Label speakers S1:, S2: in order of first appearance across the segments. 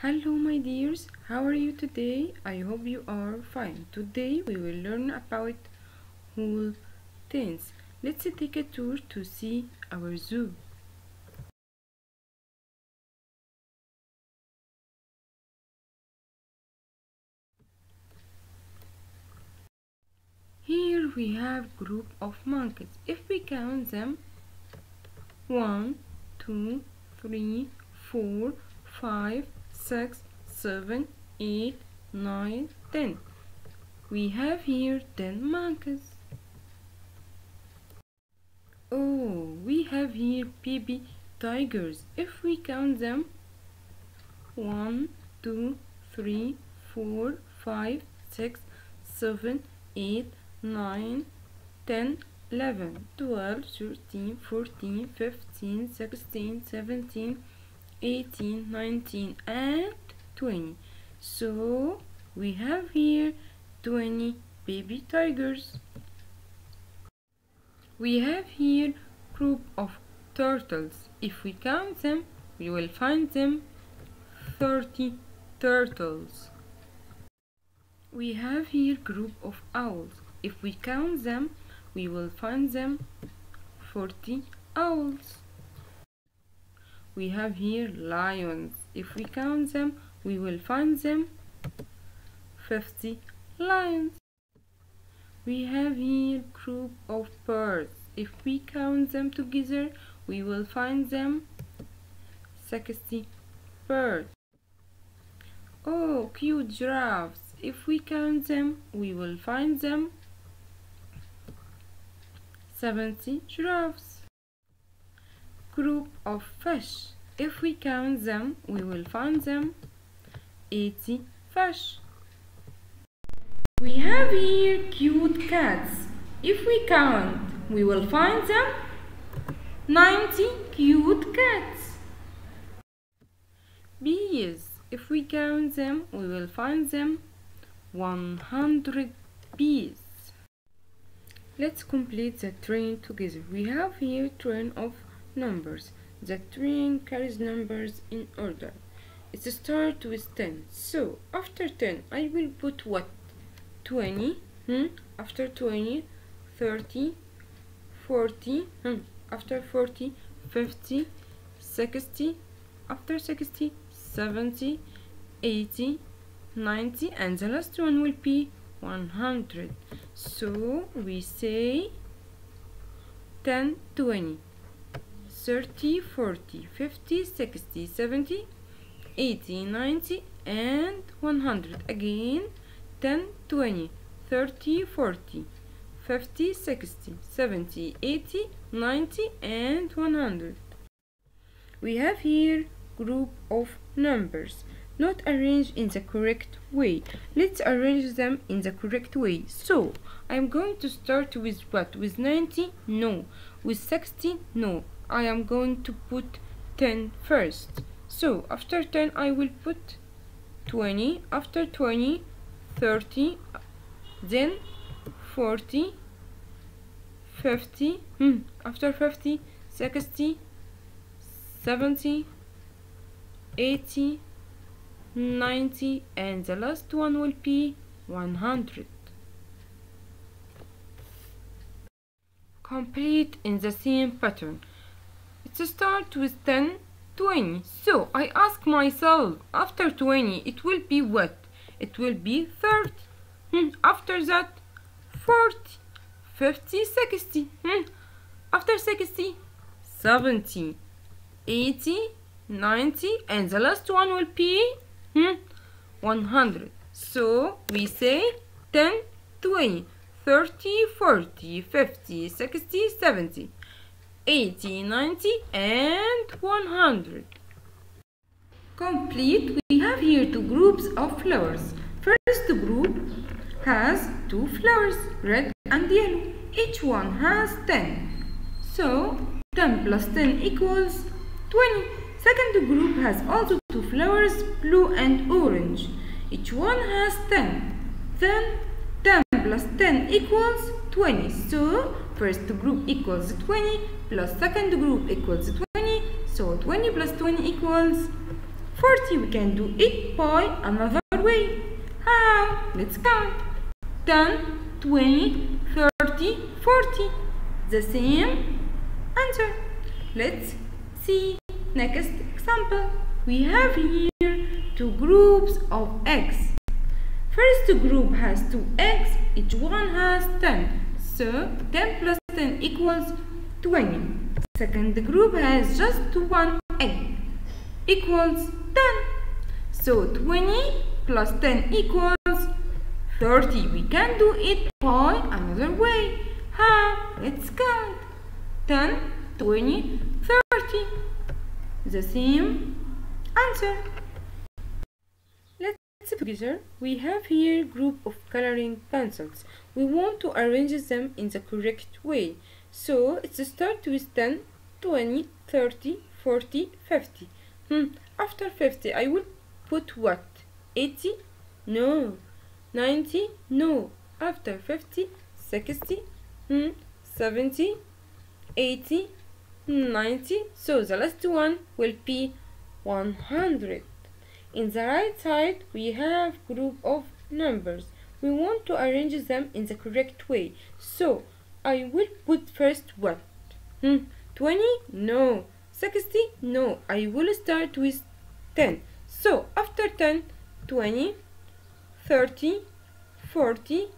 S1: Hello my dears, how are you today? I hope you are fine. Today we will learn about whole tens. Let's take a tour to see our zoo. Here we have group of monkeys. If we count them, one, two, three, four, five, six, seven, eight, nine, ten. We have here ten monkeys. Oh, we have here baby tigers. If we count them, one, two, three, four, five, six, seven, eight, nine, ten, eleven, twelve, thirteen, fourteen, fifteen, sixteen, seventeen. 18 19 and 20 so we have here 20 baby tigers. We have here group of turtles. If we count them we will find them 30 turtles. We have here group of owls. If we count them we will find them 40 owls we have here lions. If we count them we will find them. 50 lions. We have here group of birds. If we count them together we will find them. 60 birds. Oh cute giraffes. If we count them we will find them. 70 giraffes group of fish. If we count them, we will find them 80 fish. We have here cute cats. If we count, we will find them 90 cute cats. Bees. If we count them, we will find them 100 bees. Let's complete the train together. We have here train of numbers. The train carries numbers in order. It starts with 10. So, after 10, I will put what? 20. Hmm? After 20, 30, 40. Hmm? After 40, 50, 60. After 60, 70, 80, 90. And the last one will be 100. So, we say 10, 20. 30, 40, 50, 60, 70, 80, 90 and 100 again 10, 20, 30, 40, 50, 60, 70, 80, 90 and 100 we have here group of numbers. Not arranged in the correct way. Let's arrange them in the correct way. So i'm going to start with what? With 90 no. With 60 no I am going to put 10 first. So after 10 I will put 20, after 20, 30, then 40, 50, hmm, after 50, 60, 70, 80, 90 and the last one will be 100. Complete in the same pattern. It start with 10, 20. So I ask myself, after 20, it will be what? It will be 30. Hmm. After that, 40, 50, 60. Hmm. After 60, 70, 80, 90, and the last one will be hmm, 100. So we say 10, 20, 30, 40, 50, 60, 70. 80, 90 and 100. Complete, we have here two groups of flowers. First group has two flowers, red and yellow. Each one has 10. So, 10 plus 10 equals 20. Second group has also two flowers, blue and orange. Each one has 10. Then 10 plus 10 equals 20. So, first group equals 20 plus second group equals 20 so 20 plus 20 equals 40 we can do it by another way. How? Let's count. 10 20 30 40 the same answer. Let's see next example. We have here two groups of eggs first group has two eggs each one has 10 so 10 plus 10 equals 20 second group has just one egg equals 10 so 20 plus 10 equals 30 we can do it by another way. How let's count. 10 20 30 the same answer. Let's see together we have here group of coloring pencils we want to arrange them in the correct way. So let's start with 10 20 30 40 50 hmm. after 50 i will put what? 80 no. 90 no. After 50 60 hmm, 70 80 90 so the last one will be 100 in the right side we have group of numbers we want to arrange them in the correct way. So I will put first what? Hmm, 20 no. 60 no. I will start with 10 so after 10 20 30 40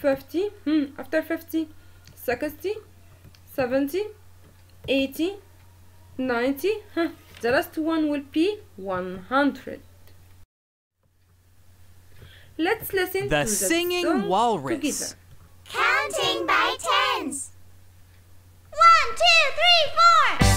S1: 50 hmm, after 50 60 70 80 90 huh. the last one will be 100 let's listen
S2: the
S1: to the
S2: singing
S1: song
S2: walrus
S1: together.
S3: Counting by tens. One, two, three, four.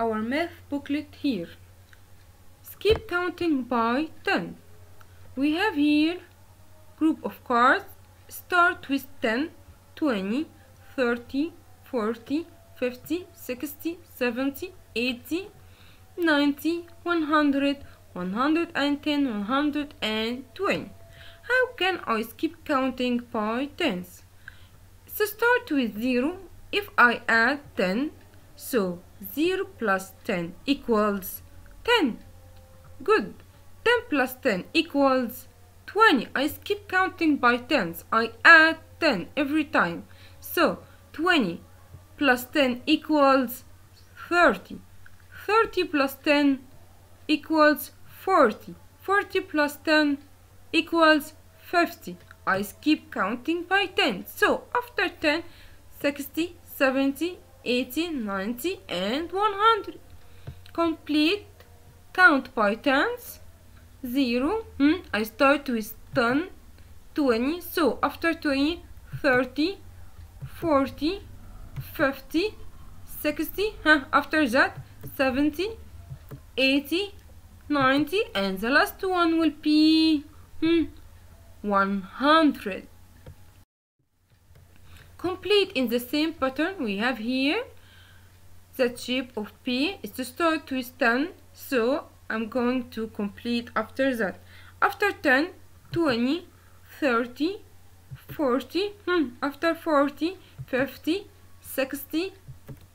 S1: Our math booklet here. Skip counting by 10. We have here group of cards. Start with 10, 20, 30, 40, 50, 60, 70, 80, 90, 100, 110, 120. How can I skip counting by tens? So start with 0 if I add 10 so 0 plus 10 equals 10 good. 10 plus 10 equals 20 I skip counting by tens. I add 10 every time. So 20 plus 10 equals 30 30 plus 10 equals 40 40 plus 10 equals 50 I skip counting by 10 so after 10 60 70 80 90 and 100 complete count by tens 0 hmm, I start with 10 20 so after 20 30 40 50 60 huh, after that 70 80 90 and the last one will be hmm, 100 complete in the same pattern we have here. The shape of P is to start with 10 so I'm going to complete after that. After 10 20 30 40 hmm, after 40 50 60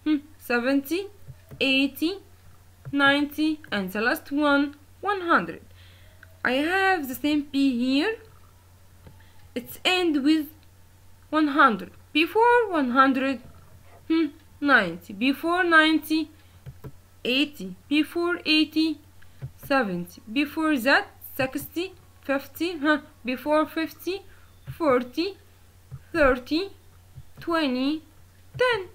S1: hmm, 70 80 90 and the last one 100 I have the same P here. It's end with 100 before 100 hmm, 90 before 90 80 before 80 70 before that 60 50 huh, before 50 40 30 20 10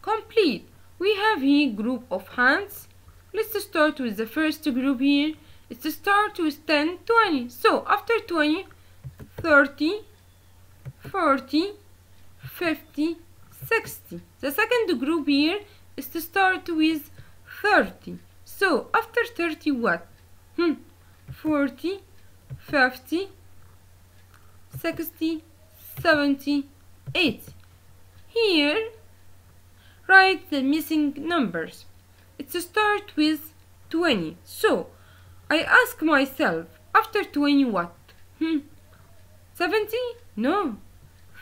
S1: complete. We have here group of hands. Let's start with the first group here. It's start with 10 20 so after 20 30 40 50 60 the second group here is to start with 30 so after 30 what? Hmm. 40 50 60 70 80 here write the missing numbers. It's to start with 20 so I ask myself after 20 what? Hmm. 70 no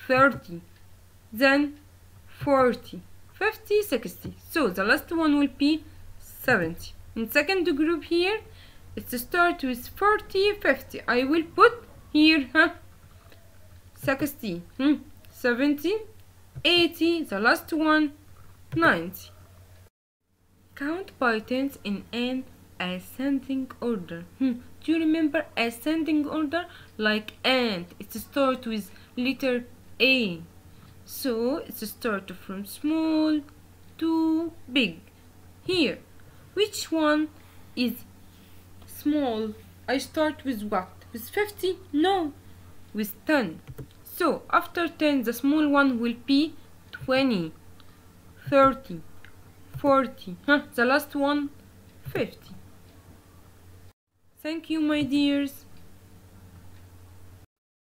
S1: 30 then 40 50 60 so the last one will be 70 in second group here it's start with 40 50 I will put here huh 60 hmm, 70 80 the last one 90 count by tens in an ascending order hmm. do you remember ascending order? Like ant it starts with letter a. So it's a start from small to big. Here which one is small? I start with what? With 50 no with 10 so after 10 the small one will be 20 30 40 huh, the last one 50 thank you my dears